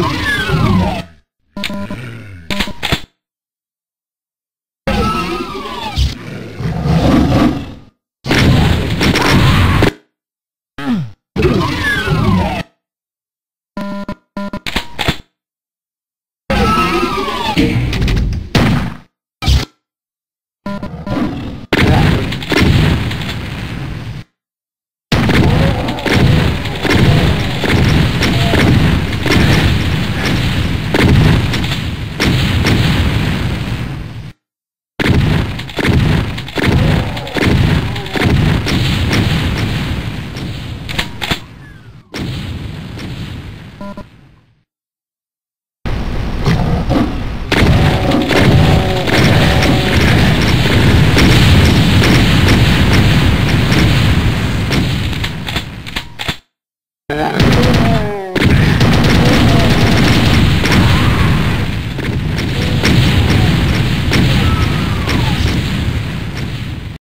you Yeah.